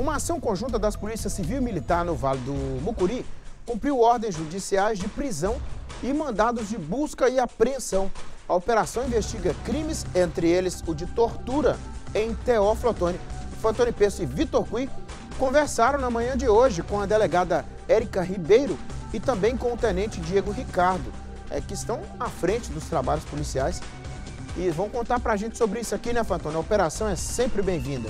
Uma ação conjunta das polícias civil e militar no Vale do Mucuri cumpriu ordens judiciais de prisão e mandados de busca e apreensão. A operação investiga crimes, entre eles o de tortura, em Teófilo Otoni. Fantoni Peço e Vitor Cui conversaram na manhã de hoje com a delegada Érica Ribeiro e também com o tenente Diego Ricardo, é, que estão à frente dos trabalhos policiais e vão contar para a gente sobre isso aqui, né, Fantoni? A operação é sempre bem-vinda.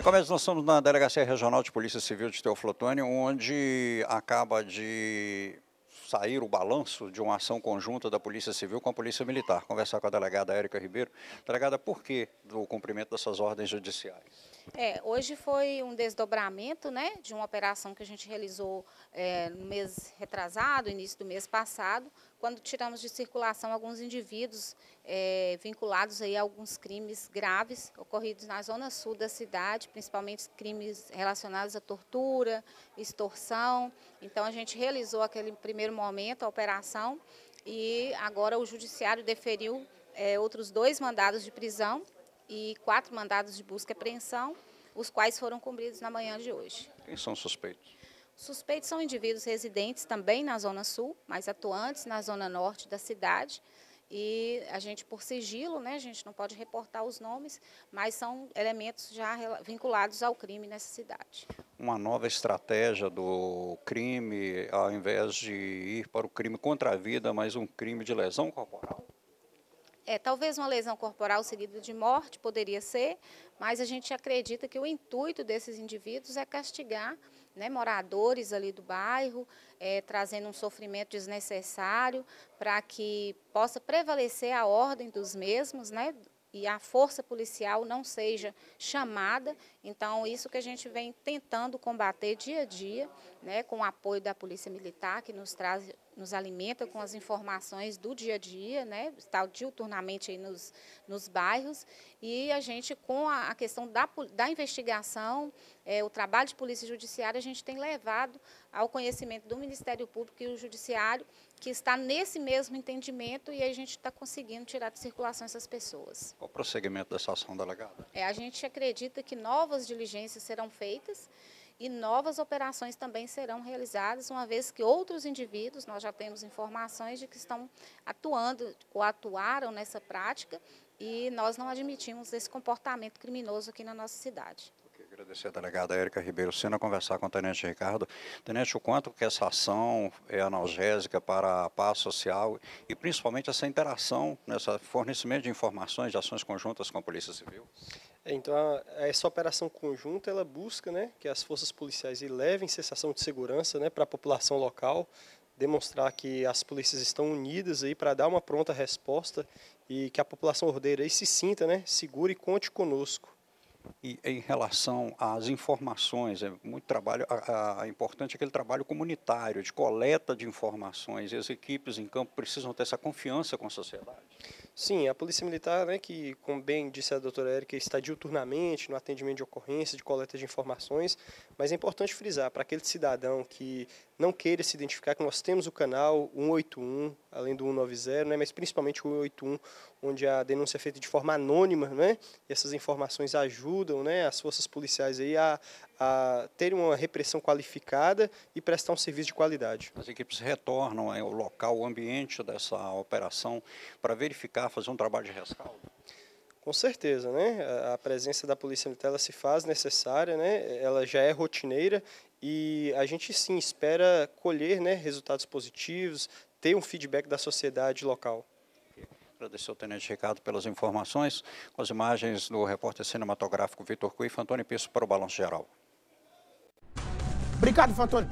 E começa, nós estamos na Delegacia Regional de Polícia Civil de Teoflotone, onde acaba de sair o balanço de uma ação conjunta da Polícia Civil com a Polícia Militar. Conversar com a delegada Érica Ribeiro. Delegada, por que do cumprimento dessas ordens judiciais? É, hoje foi um desdobramento né, de uma operação que a gente realizou é, no mês retrasado, início do mês passado, quando tiramos de circulação alguns indivíduos é, vinculados aí a alguns crimes graves ocorridos na zona sul da cidade, principalmente crimes relacionados à tortura, extorsão. Então a gente realizou aquele primeiro momento a operação e agora o judiciário deferiu é, outros dois mandados de prisão e quatro mandados de busca e apreensão, os quais foram cumpridos na manhã de hoje. Quem são suspeitos? Suspeitos são indivíduos residentes também na Zona Sul, mas atuantes na Zona Norte da cidade. E a gente, por sigilo, né, a gente não pode reportar os nomes, mas são elementos já vinculados ao crime nessa cidade. Uma nova estratégia do crime, ao invés de ir para o crime contra a vida, mas um crime de lesão corporal? É, talvez uma lesão corporal seguida de morte poderia ser, mas a gente acredita que o intuito desses indivíduos é castigar né, moradores ali do bairro, é, trazendo um sofrimento desnecessário para que possa prevalecer a ordem dos mesmos, né, e a força policial não seja chamada. Então, isso que a gente vem tentando combater dia a dia, né, com o apoio da Polícia Militar, que nos traz, nos alimenta com as informações do dia a dia, né, está diuturnamente aí nos, nos bairros, e a gente, com a, a questão da, da investigação, é, o trabalho de Polícia Judiciária, a gente tem levado ao conhecimento do Ministério Público e o Judiciário, que está nesse mesmo entendimento, e a gente está conseguindo tirar de circulação essas pessoas. Qual o prosseguimento dessa ação delegada? É, a gente acredita que novas diligências serão feitas, e novas operações também serão realizadas, uma vez que outros indivíduos, nós já temos informações de que estão atuando ou atuaram nessa prática e nós não admitimos esse comportamento criminoso aqui na nossa cidade agradecer a delegada Érica Ribeiro Sena conversar com o Tenente Ricardo. Tenente, o quanto que essa ação é analgésica para a paz social e principalmente essa interação, nesse fornecimento de informações, de ações conjuntas com a Polícia Civil? Então, a, essa operação conjunta, ela busca né, que as forças policiais levem sensação de segurança né, para a população local, demonstrar que as polícias estão unidas para dar uma pronta resposta e que a população ordeira se sinta né, segura e conte conosco. E em relação às informações, é muito trabalho, a, a, importante é aquele trabalho comunitário, de coleta de informações, e as equipes em campo precisam ter essa confiança com a sociedade. Sim, a Polícia Militar, né, que, como bem disse a doutora Érica, está diuturnamente no atendimento de ocorrências, de coleta de informações, mas é importante frisar para aquele cidadão que não queira se identificar que nós temos o canal 181, além do 190, né, mas principalmente o 181, onde a denúncia é feita de forma anônima, né, e essas informações ajudam né, as forças policiais aí a, a terem uma repressão qualificada e prestar um serviço de qualidade. As equipes retornam ao local, o ambiente dessa operação para verificar, fazer um trabalho de rescaldo? Com certeza, né? A presença da Polícia Militar se faz necessária, né? Ela já é rotineira e a gente sim espera colher, né, resultados positivos, ter um feedback da sociedade local. Agradecer ao Tenente Ricardo pelas informações, com as imagens do repórter cinematográfico Vitor Cui, Antônio Pisso para o Balanço Geral. Obrigado, Fantoni.